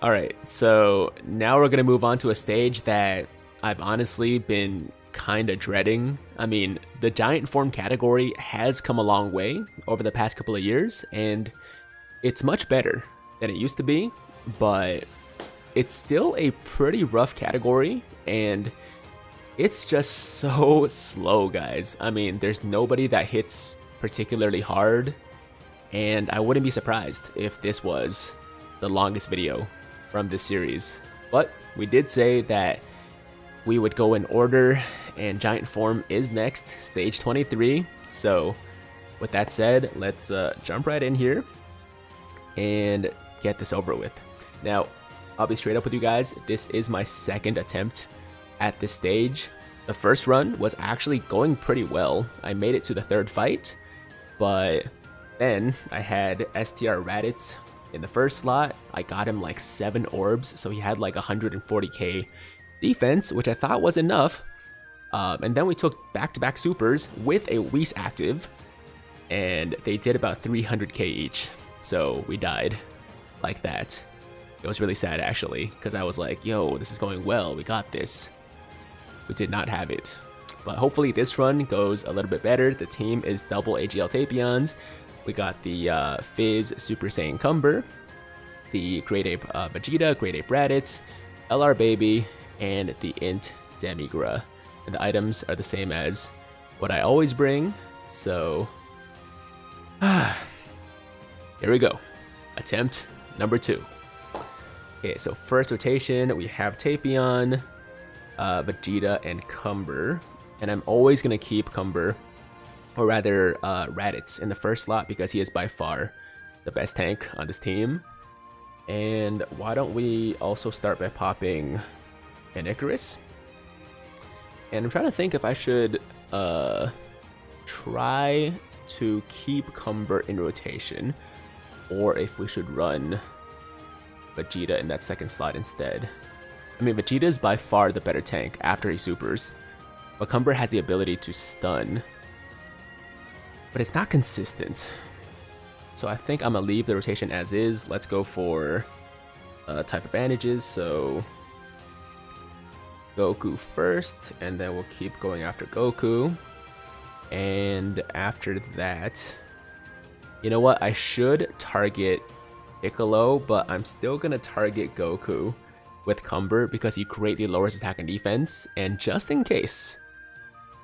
Alright, so now we're gonna move on to a stage that I've honestly been kinda dreading. I mean, the giant form category has come a long way over the past couple of years, and it's much better than it used to be, but it's still a pretty rough category, and it's just so slow, guys. I mean, there's nobody that hits particularly hard, and I wouldn't be surprised if this was the longest video from this series. But we did say that we would go in order, and Giant Form is next, stage 23. So, with that said, let's uh, jump right in here and get this over with. Now, I'll be straight up with you guys, this is my second attempt at this stage. The first run was actually going pretty well. I made it to the third fight, but then I had STR Raditz in the first slot. I got him like 7 orbs, so he had like 140k defense, which I thought was enough. Um, and then we took back-to-back -back supers with a Whis active, and they did about 300k each. So we died like that. It was really sad actually, because I was like, yo, this is going well, we got this. We did not have it. But hopefully this run goes a little bit better. The team is double AGL Tapions. We got the uh, Fizz Super Saiyan Cumber, the Great Ape uh, Vegeta, Great Ape Raditz, LR Baby, and the Int Demigra. And the items are the same as what I always bring, so... here we go. Attempt number two. Okay, so first rotation, we have Tapion, uh, Vegeta, and Cumber. And I'm always going to keep Cumber, or rather uh, Raditz, in the first slot because he is by far the best tank on this team. And why don't we also start by popping an Icarus? And I'm trying to think if I should uh, try to keep Cumber in rotation, or if we should run Vegeta in that second slot instead. I mean, Vegeta is by far the better tank after he supers, but Cumber has the ability to stun, but it's not consistent. So I think I'm gonna leave the rotation as is. Let's go for uh, type advantages. So Goku first, and then we'll keep going after Goku. And after that, you know what? I should target Piccolo, but I'm still gonna target Goku with Cumber because he greatly lowers attack and defense, and just in case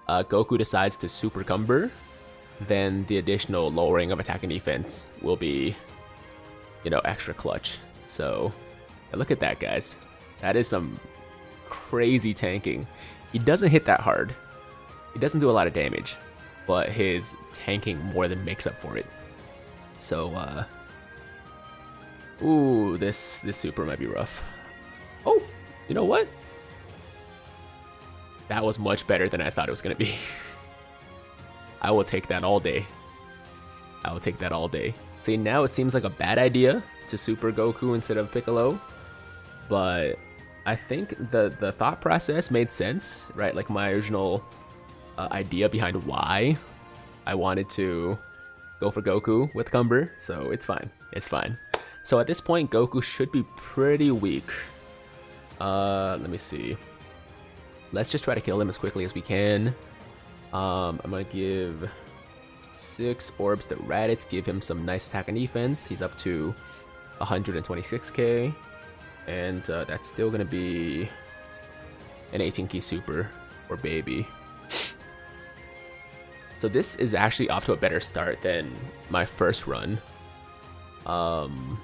uh, Goku decides to Super Cumber, then the additional lowering of attack and defense will be, you know, extra clutch. So, look at that, guys. That is some crazy tanking. He doesn't hit that hard. He doesn't do a lot of damage, but his tanking more than makes up for it. So, uh, Ooh, this this super might be rough. Oh, you know what? That was much better than I thought it was gonna be. I will take that all day. I will take that all day. See, now it seems like a bad idea to Super Goku instead of Piccolo, but I think the the thought process made sense, right? Like my original uh, idea behind why I wanted to go for Goku with Cumber, so it's fine. It's fine. So at this point, Goku should be pretty weak. Uh, let me see. Let's just try to kill him as quickly as we can. Um, I'm gonna give six orbs to Raditz, give him some nice attack and defense. He's up to 126k, and uh, that's still gonna be an 18 ki super or baby. So this is actually off to a better start than my first run. Um,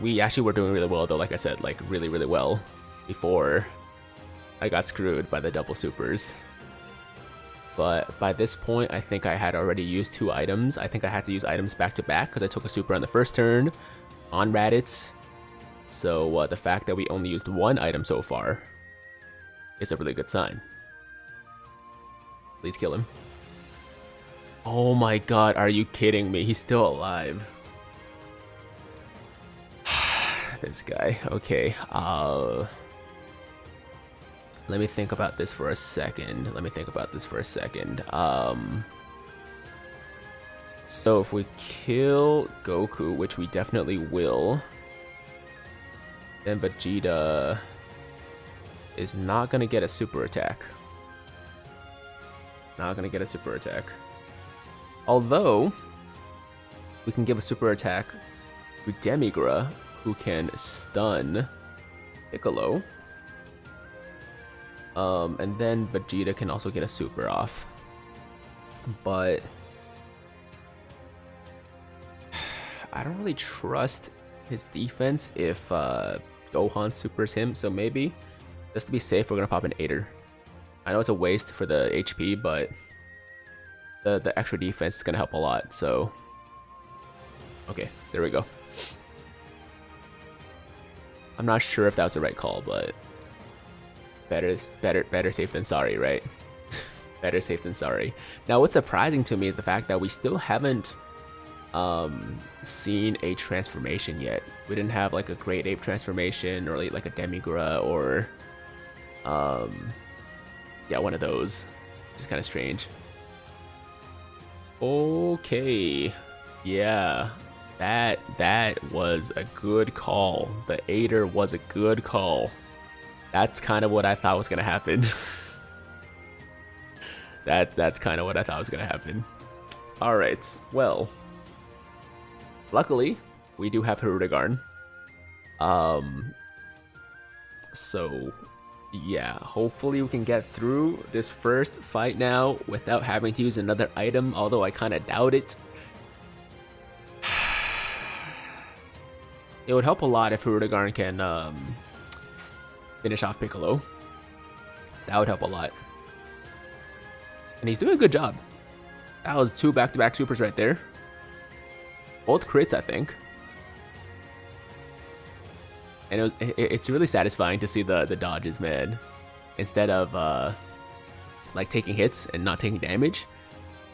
we actually were doing really well though, like I said, like really, really well before I got screwed by the double supers. But by this point, I think I had already used two items. I think I had to use items back to back because I took a super on the first turn on Raditz. So uh, the fact that we only used one item so far is a really good sign. Please kill him. Oh my god, are you kidding me? He's still alive. this guy. Okay, uh... Let me think about this for a second. Let me think about this for a second. Um... So if we kill Goku, which we definitely will, then Vegeta is not gonna get a super attack. Not gonna get a super attack. Although, we can give a super attack to Demigra, who can stun Piccolo. Um, and then Vegeta can also get a super off. But I don't really trust his defense if uh, Gohan supers him, so maybe just to be safe, we're gonna pop an Aider. I know it's a waste for the HP, but the the extra defense is gonna help a lot. So, okay, there we go. I'm not sure if that was the right call, but better better better safe than sorry, right? better safe than sorry. Now, what's surprising to me is the fact that we still haven't um, seen a transformation yet. We didn't have like a Great Ape transformation or like a Demigra or um, yeah, one of those. Just kind of strange. Okay, yeah, that that was a good call. The Aider was a good call. That's kind of what I thought was gonna happen. that that's kind of what I thought was gonna happen. All right, well. Luckily, we do have Hirudegarn. Um, so, yeah, hopefully we can get through this first fight now without having to use another item, although I kind of doubt it. It would help a lot if Hirudegarn can um, finish off Piccolo. That would help a lot. And he's doing a good job. That was two back-to-back -back supers right there. Both crits, I think. And it was, it, it's really satisfying to see the, the dodges, man. Instead of, uh, like, taking hits and not taking damage,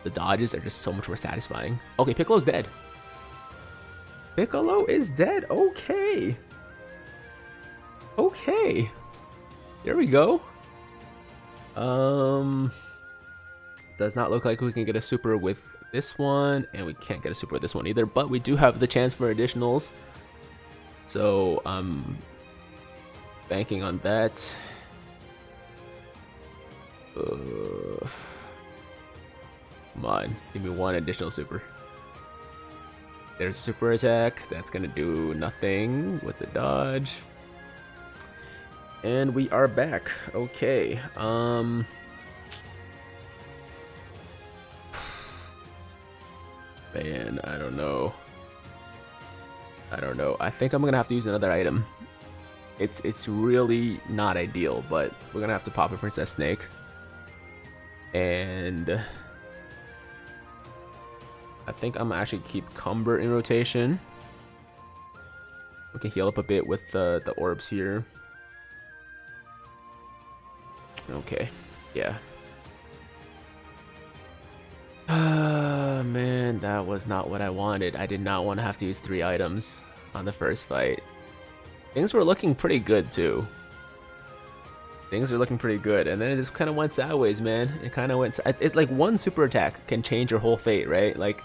the dodges are just so much more satisfying. Okay, Piccolo's dead. Piccolo is dead. Okay. Okay. There we go. Um, does not look like we can get a super with this one, and we can't get a super with this one either, but we do have the chance for additionals. So I'm banking on that. Uh, come on, give me one additional super. There's super attack. That's gonna do nothing with the dodge. And we are back. Okay. Um. Man, I don't know. I don't know. I think I'm gonna have to use another item. It's it's really not ideal, but we're gonna have to pop a Princess Snake. And I think I'm gonna actually keep Cumber in rotation. We can heal up a bit with the, the orbs here. Okay, yeah. Ah, man, that was not what I wanted. I did not want to have to use three items on the first fight. Things were looking pretty good, too. Things were looking pretty good, and then it just kind of went sideways, man. It kind of went... It's like one super attack can change your whole fate, right? Like,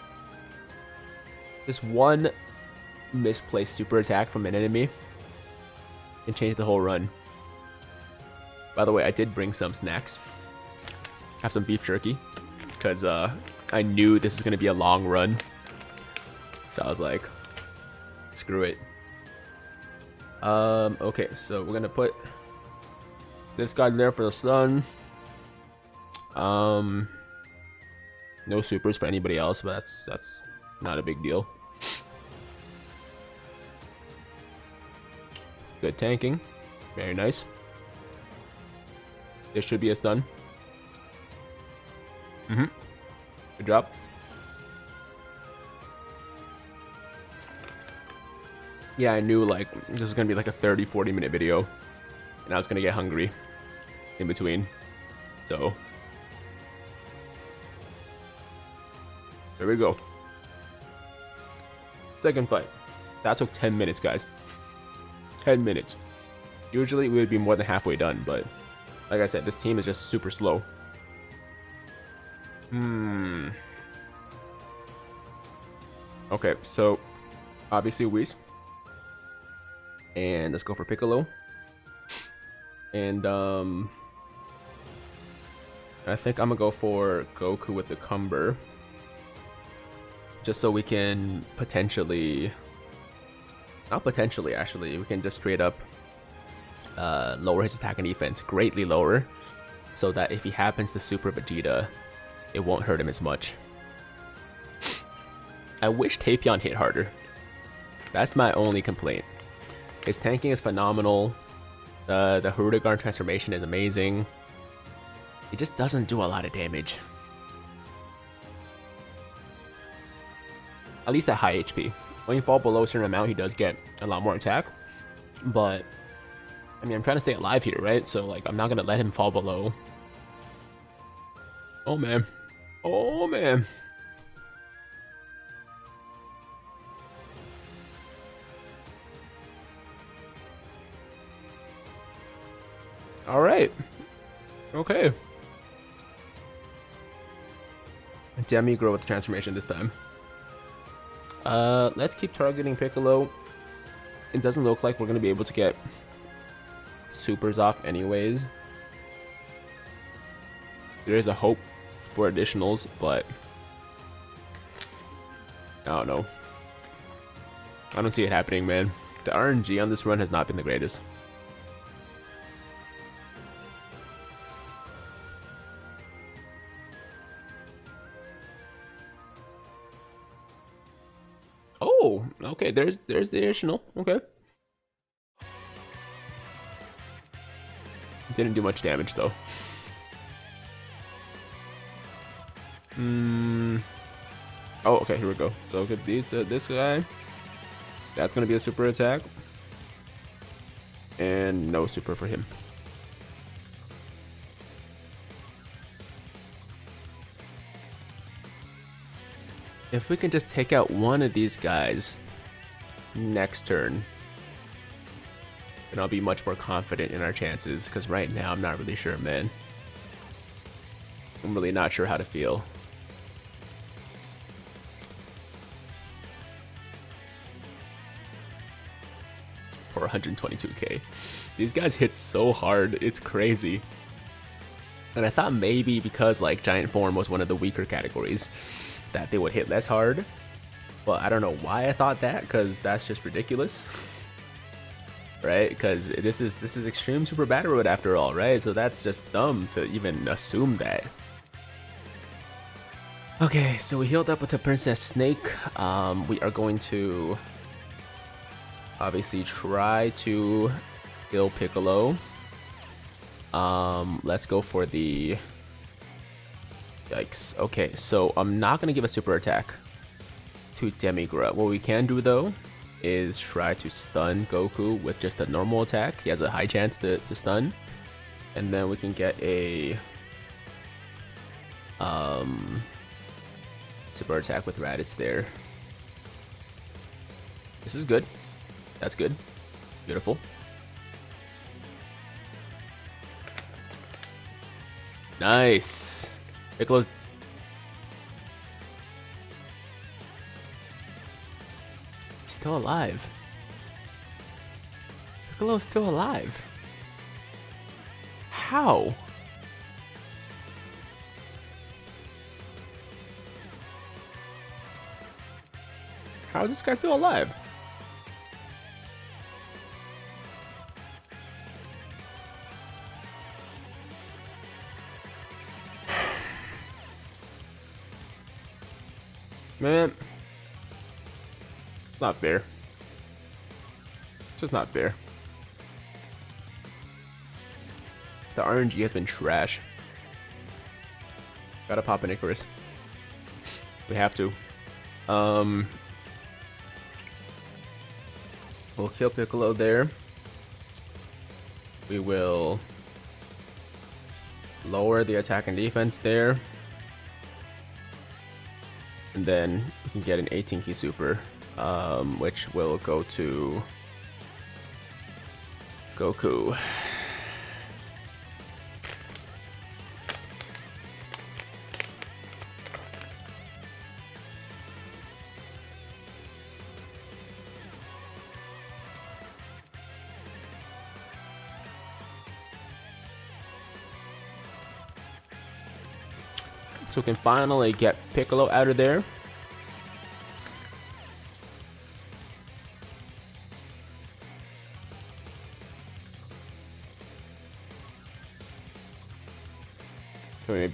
just one misplaced super attack from an enemy can change the whole run. By the way, I did bring some snacks. Have some beef jerky, because uh, I knew this was going to be a long run. So I was like, screw it. Um, okay, so we're going to put this guy there for the sun. Um, no supers for anybody else, but that's that's not a big deal. Good tanking. Very nice. This should be a stun. Mm-hmm. Good job. Yeah, I knew like this was gonna be like a 30, 40 minute video. And I was gonna get hungry in between. So there we go. Second fight. That took 10 minutes, guys. 10 minutes. Usually we would be more than halfway done, but like I said, this team is just super slow. Hmm. Okay, so obviously Whis. And let's go for Piccolo. And um I think I'm gonna go for Goku with the Cumber. Just so we can potentially not potentially actually, we can just straight up uh, lower his attack and defense greatly lower so that if he happens to Super Vegeta, it won't hurt him as much. I wish Tapion hit harder. That's my only complaint. His tanking is phenomenal. Uh, the Hirudegarn transformation is amazing. He just doesn't do a lot of damage. At least at high HP. When you fall below a certain amount, he does get a lot more attack. But, I mean, I'm trying to stay alive here, right? So, like, I'm not to let him fall below. Oh, man. Oh, man. All right. Okay. Demigra with the transformation this time. Uh, let's keep targeting Piccolo. It doesn't look like we're going to be able to get supers off anyways. There is a hope for additionals, but I don't know. I don't see it happening, man. The RNG on this run has not been the greatest. Oh, okay. There's there's the additional. Okay. Didn't do much damage though. Hmm. Oh, okay. Here we go. So get these the, this guy. That's gonna be a super attack. And no super for him. If we can just take out one of these guys next turn, then I'll be much more confident in our chances, because right now I'm not really sure, man. I'm really not sure how to feel. For 122k. These guys hit so hard, it's crazy. And I thought maybe because like Giant Form was one of the weaker categories, that they would hit less hard. But I don't know why I thought that, because that's just ridiculous. Right? Because this is this is Extreme Super Battle Road after all, right? So that's just dumb to even assume that. Okay, so we healed up with the Princess Snake. Um, we are going to obviously try to kill Piccolo. Um, let's go for the Yikes. Okay, so I'm not going to give a super attack to Demigra. What we can do, though, is try to stun Goku with just a normal attack. He has a high chance to, to stun. And then we can get a um, super attack with Raditz there. This is good. That's good. Beautiful. Nice. Piccolo's... Still alive. Piccolo's still alive. How? How is this guy still alive? Man. Not fair. It's just not fair. The RNG has been trash. Gotta pop an Icarus. We have to. Um, we'll kill Piccolo there. We will lower the attack and defense there and then we can get an 18 ki super, um, which will go to Goku. So we can finally get Piccolo out of there.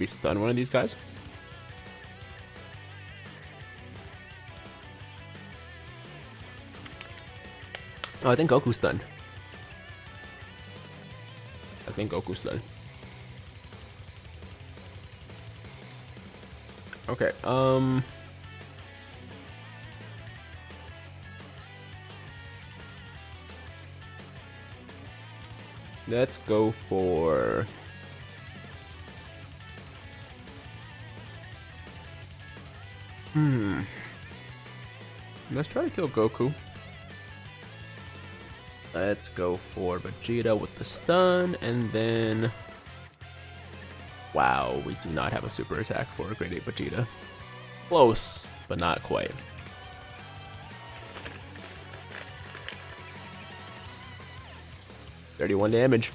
Maybe stun one of these guys? Oh, I think Goku's stunned. I think Goku's stunned. Okay, um... Let's go for... Hmm. Let's try to kill Goku. Let's go for Vegeta with the stun, and then... Wow, we do not have a super attack for a Great Ape Vegeta. Close, but not quite. Thirty-one damage.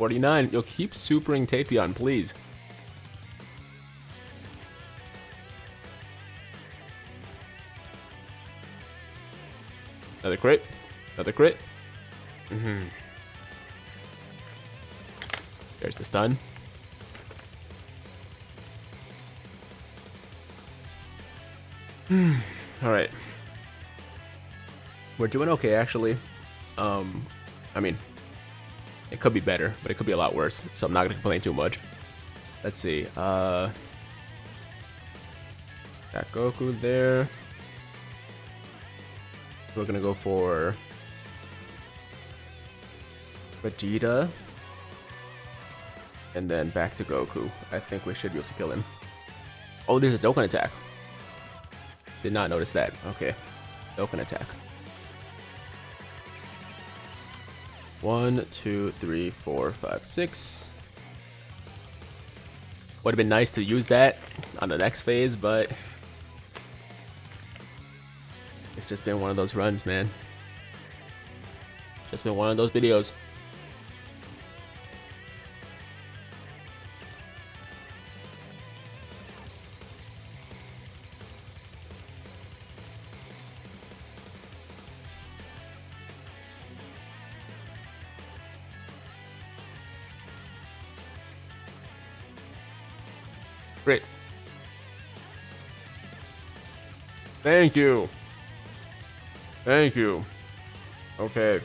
Forty-nine. You'll keep supering Tapion, please. Another crit. Another crit. Mm -hmm. There's the stun. Alright. We're doing okay, actually. Um, I mean, it could be better, but it could be a lot worse, so I'm not going to complain too much. Let's see. Uh, got Goku there. We're gonna go for Vegeta. And then back to Goku. I think we should be able to kill him. Oh, there's a Dokkan attack. Did not notice that. Okay. Dokkan attack. One, two, three, four, five, six. Would have been nice to use that on the next phase, but it's just been one of those runs, man. Just been one of those videos. Thank you. Thank you. Okay.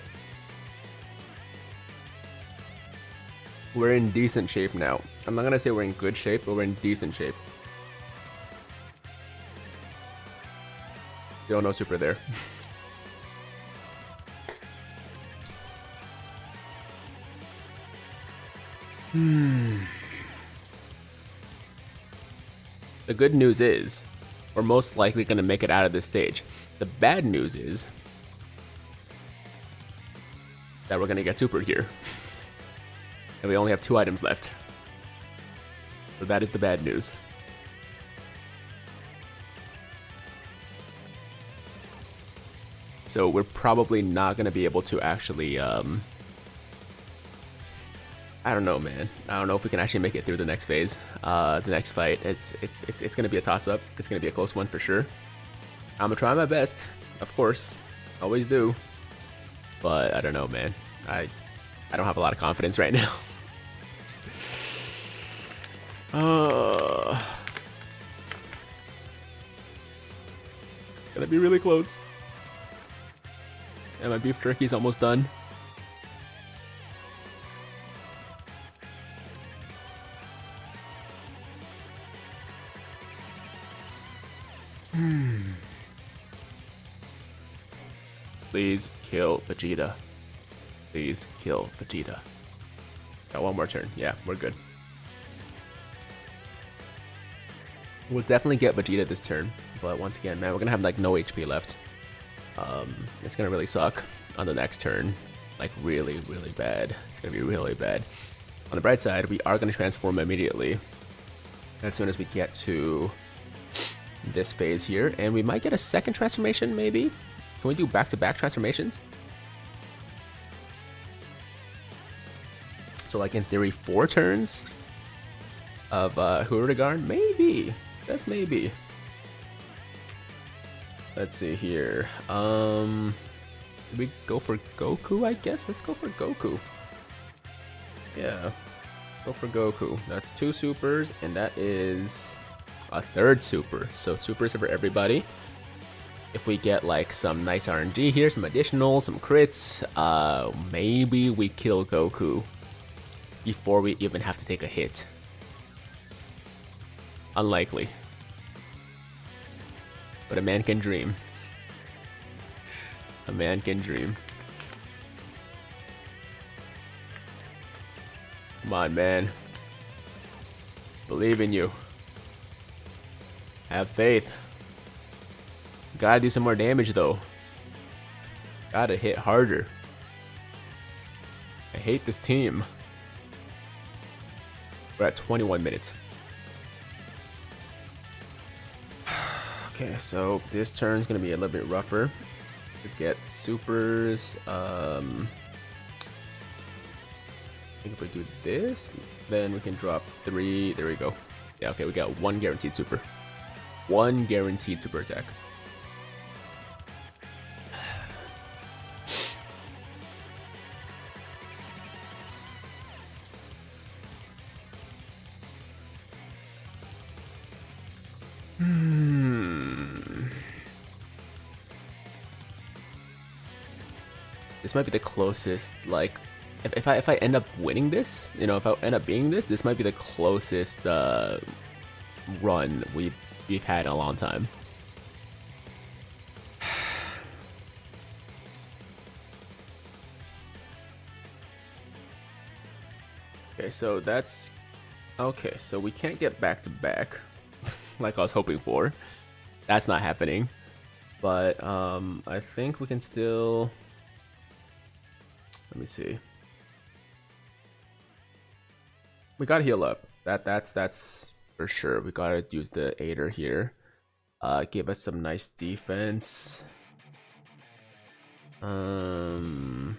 We're in decent shape now. I'm not gonna say we're in good shape, but we're in decent shape. Still no super there. hmm. The good news is, we're most likely going to make it out of this stage. The bad news is that we're going to get super here. and we only have two items left. So that is the bad news. So we're probably not going to be able to actually um, I don't know, man. I don't know if we can actually make it through the next phase. Uh, the next fight, it's it's it's, it's gonna be a toss-up. It's gonna be a close one for sure. I'm gonna try my best, of course, always do. But I don't know, man. I I don't have a lot of confidence right now. uh, it's gonna be really close. And my beef jerky's almost done. Please kill Vegeta. Please kill Vegeta. Got one more turn. Yeah, we're good. We'll definitely get Vegeta this turn, but once again, man, we're gonna have like no HP left. Um, it's gonna really suck on the next turn. Like really, really bad. It's gonna be really bad. On the bright side, we are gonna transform immediately as soon as we get to this phase here, and we might get a second transformation, maybe? Can we do back-to-back -back transformations? So like in theory, four turns of uh, Hirudegarn? Maybe. That's maybe. Let's see here. Um, we go for Goku, I guess? Let's go for Goku. Yeah, go for Goku. That's two supers, and that is a third super. So supers for everybody. If we get like some nice RNG here, some additional, some crits, uh, maybe we kill Goku before we even have to take a hit. Unlikely. But a man can dream. A man can dream. Come on, man. Believe in you. Have faith. Gotta do some more damage, though. Gotta hit harder. I hate this team. We're at 21 minutes. Okay, so this turn's to be a little bit rougher get supers. Um, I think if we do this, then we can drop three. There we go. Yeah, okay, we got one guaranteed super. One guaranteed super attack. Might be the closest, like, if, if, I, if I end up winning this, you know, if I end up being this, this might be the closest uh, run we've, we've had in a long time. okay, so that's... Okay, so we can't get back to back like I was hoping for. That's not happening. But um, I think we can still... Let me see. We gotta heal up. That that's that's for sure. We gotta use the aider here. Uh, give us some nice defense. Um,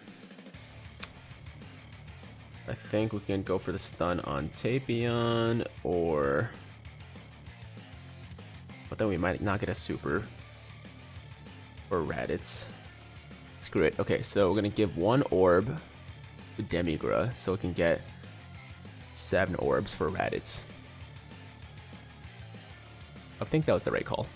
I think we can go for the stun on Tapion, or but then we might not get a super or Raditz. It. Okay, so we're gonna give one orb to Demigra so we can get seven orbs for Raditz. I think that was the right call.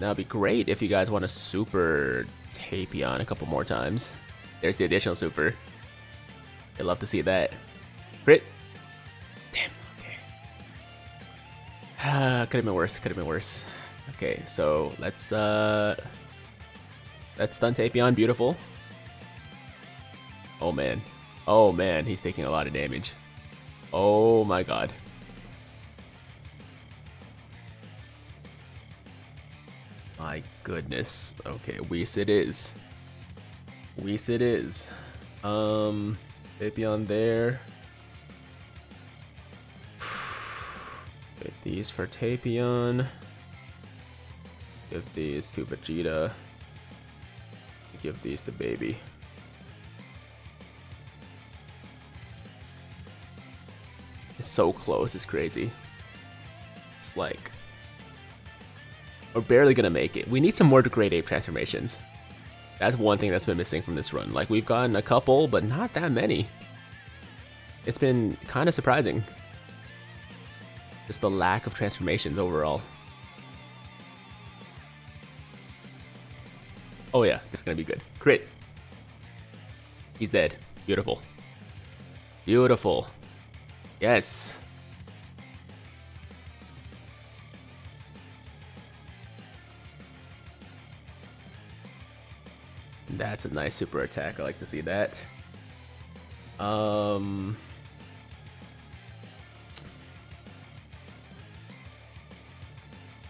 Now it'd be great if you guys want to super Tapion a couple more times. There's the additional super. I'd love to see that. Crit. Damn, okay. could have been worse, could have been worse. Okay, so let's uh that's stun Tapion, beautiful. Oh man. Oh man, he's taking a lot of damage. Oh my god. My goodness. Okay, Whis it is. Whis it is. Um, Tapion there. Get these for Tapion. Give these to Vegeta give these to baby. It's so close, it's crazy. It's like... We're barely gonna make it. We need some more Great Ape transformations. That's one thing that's been missing from this run. Like, we've gotten a couple, but not that many. It's been kind of surprising. Just the lack of transformations overall. Oh yeah, it's gonna be good. Crit. He's dead. Beautiful. Beautiful. Yes. That's a nice super attack. I like to see that. Um...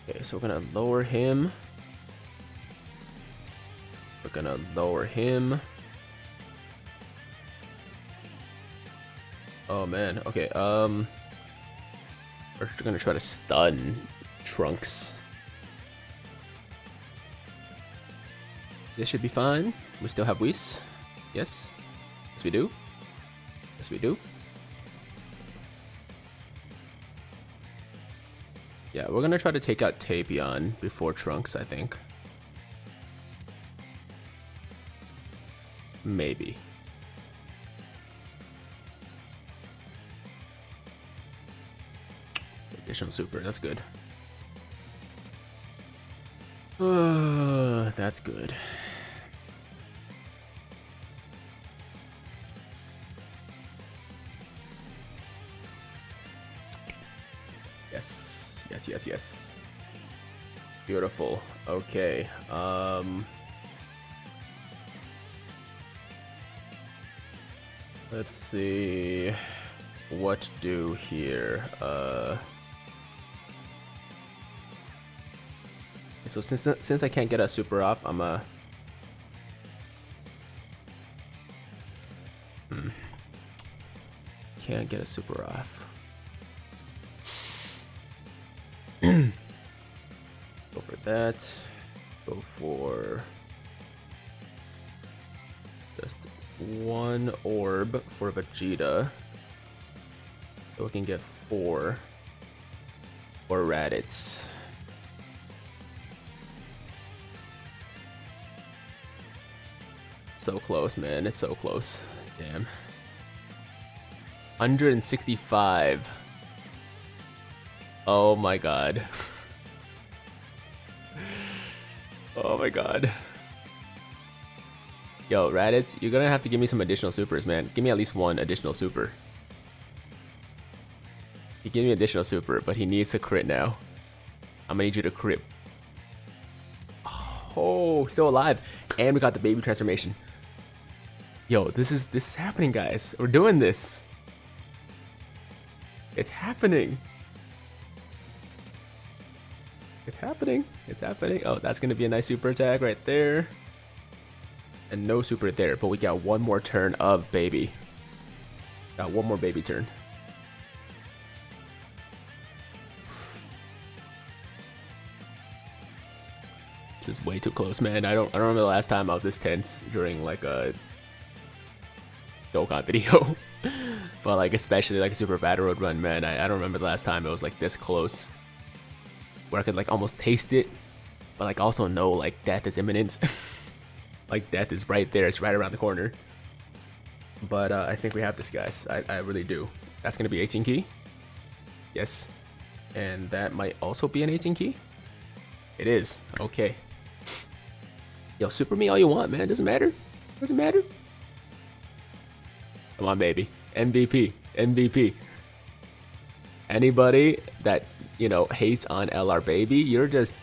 Okay, so we're gonna lower him gonna lower him. Oh man, okay, um... We're gonna try to stun Trunks. This should be fine. We still have Whis. Yes. Yes, we do. Yes, we do. Yeah, we're gonna try to take out Tapion before Trunks, I think. Maybe. Additional super, that's good. Uh, that's good. Yes, yes, yes, yes. Beautiful. Okay. Um. Let's see what to do here. Uh. So since since I can't get a super off, I'm a. Hmm. Can't get a super off. Go for that. Go for one orb for Vegeta. So we can get four. Or Raditz. So close, man. It's so close. Damn. 165. Oh my god. oh my god. Yo, Raditz, you're gonna have to give me some additional supers, man. Give me at least one additional super. He gave me additional super, but he needs to crit now. I'm gonna need you to crit. Oh, still alive. And we got the baby transformation. Yo, this is this is happening, guys. We're doing this. It's happening. It's happening. It's happening. Oh, that's to be a nice super attack right there. And no super there, but we got one more turn of baby. Got one more baby turn. This is way too close, man. I don't I don't remember the last time I was this tense during like a Dokkan video. but like especially like a Super Battle Road run, man. I, I don't remember the last time it was like this close where I could like almost taste it, but like also know like death is imminent. like death is right there, it's right around the corner. But uh, I think we have this, guys. I, I really do. That's gonna be 18 ki. Yes. And that might also be an 18 ki. It is. Okay. Yo, super me all you want, man. Doesn't matter. Doesn't matter. Come on, baby. MVP. MVP. Anybody that you know, hates on LR Baby, you're just...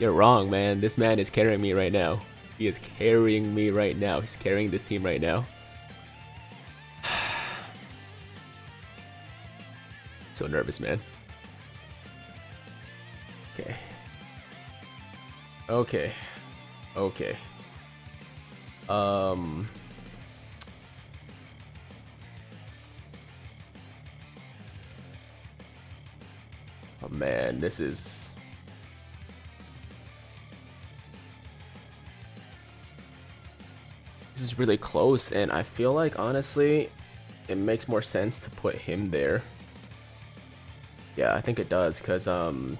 You're wrong, man. This man is carrying me right now. He is carrying me right now. He's carrying this team right now. so nervous, man. Okay. Okay. Okay. Um... Oh man, this is... This is really close, and I feel like, honestly, it makes more sense to put him there. Yeah, I think it does, because, um...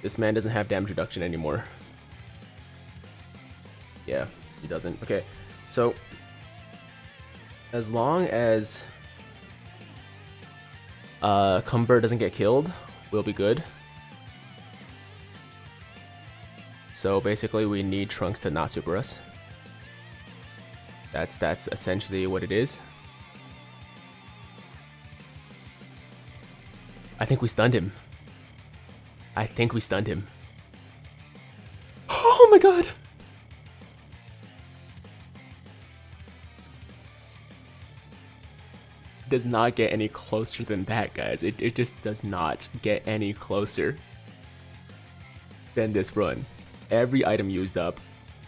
This man doesn't have damage reduction anymore. Yeah, he doesn't. Okay, so... As long as uh, Cumber doesn't get killed, we'll be good. So basically we need Trunks to not super us. That's that's essentially what it is. I think we stunned him. I think we stunned him. Oh my god! does not get any closer than that, guys. It, it just does not get any closer than this run. Every item used up,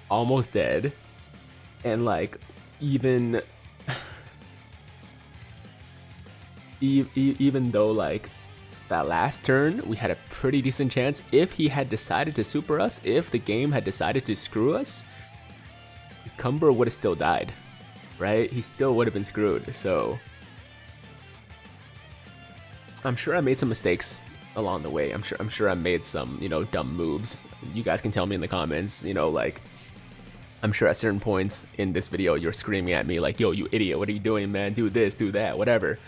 almost dead, and like even e e even though like that last turn we had a pretty decent chance if he had decided to super us, if the game had decided to screw us, Cumber would have still died. right? He still would have been screwed. So I'm sure I made some mistakes along the way. I'm sure I'm sure I made some, you know, dumb moves. You guys can tell me in the comments, you know, like I'm sure at certain points in this video you're screaming at me like, "Yo, you idiot. What are you doing, man? Do this, do that, whatever."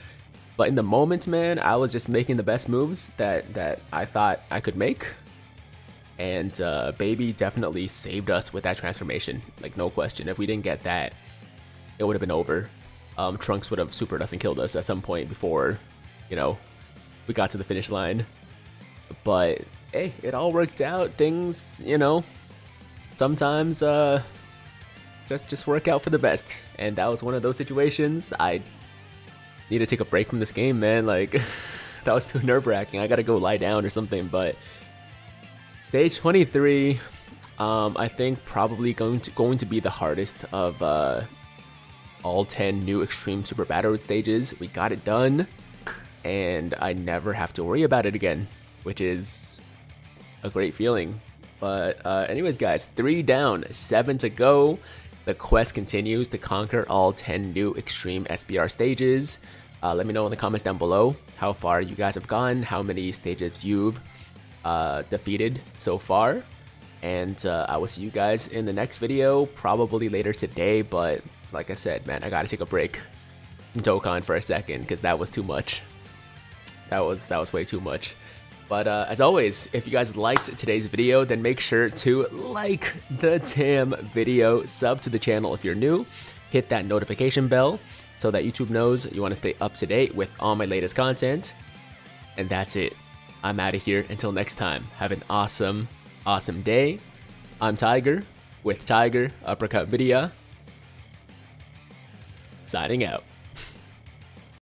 But in the moment, man, I was just making the best moves that that I thought I could make. And uh, Baby definitely saved us with that transformation, like no question. If we didn't get that, it would have been over. Um, Trunks would have supered us and killed us at some point before, you know, we got to the finish line. But hey, it all worked out. Things, you know, sometimes uh, just just work out for the best. And that was one of those situations. I need to take a break from this game, man. Like that was too nerve wracking. I gotta go lie down or something. But stage 23, um, I think probably going to going to be the hardest of uh, all 10 new Extreme Super Battle stages. We got it done and I never have to worry about it again, which is a great feeling. But uh, anyways, guys, three down, seven to go. The quest continues to conquer all 10 new Extreme SBR stages. Uh, let me know in the comments down below how far you guys have gone, how many stages you've uh, defeated so far. And uh, I will see you guys in the next video, probably later today. But like I said, man, I gotta take a break from Dokkan for a second because that was too much that was that was way too much. But uh, as always, if you guys liked today's video, then make sure to like the TAM video, sub to the channel if you're new, hit that notification bell so that YouTube knows you want to stay up to date with all my latest content. And that's it. I'm out of here. Until next time, have an awesome, awesome day. I'm Tiger with Tiger Uppercut Media. Signing out.